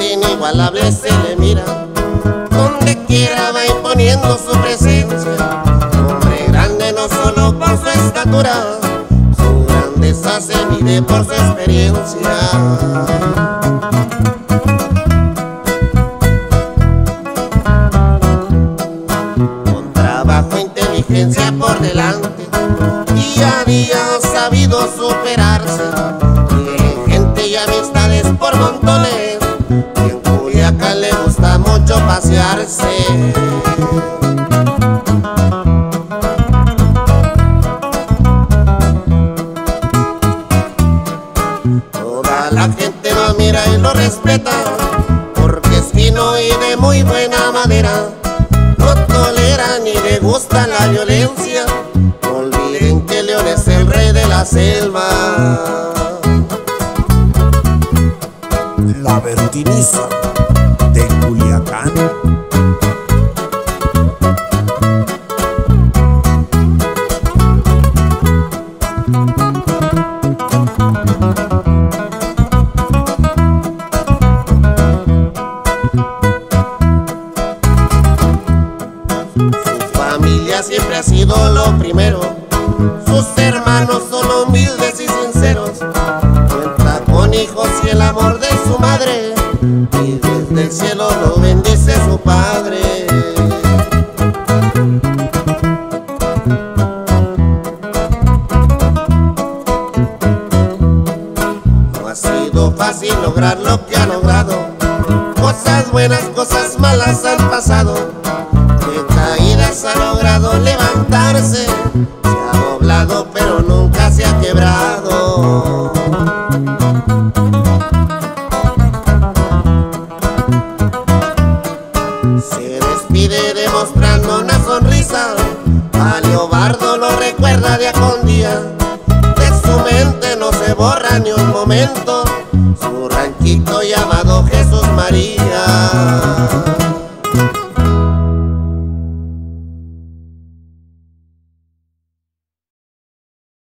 inigualable se le mira. Donde quiera va imponiendo su presencia. Hombre grande no solo por su estatura, su grandeza se mide por su experiencia. Con trabajo e inteligencia por delante, día a día ha sabido superarse. Mucho pasearse. Toda la gente lo admira y lo respeta, porque es fino y de muy buena madera. No tolera ni le gusta la violencia. Olviden que León es el rey de la selva. La Bertiniza de Su familia siempre ha sido lo primero. Sus hermanos son humildes y sinceros. Cuenta con hijos y el amor de su madre. Y desde el cielo lo bendice su padre. No ha sido fácil lograr lo que ha logrado. Cosas buenas, cosas malas han pasado. De caídas ha logrado levantarse. Se ha doblado pero nunca se ha quebrado. Demostrando una sonrisa. A Leobardo lo recuerda día con día. De su mente no se borra ni un momento. Su ranchito llamado Jesús María.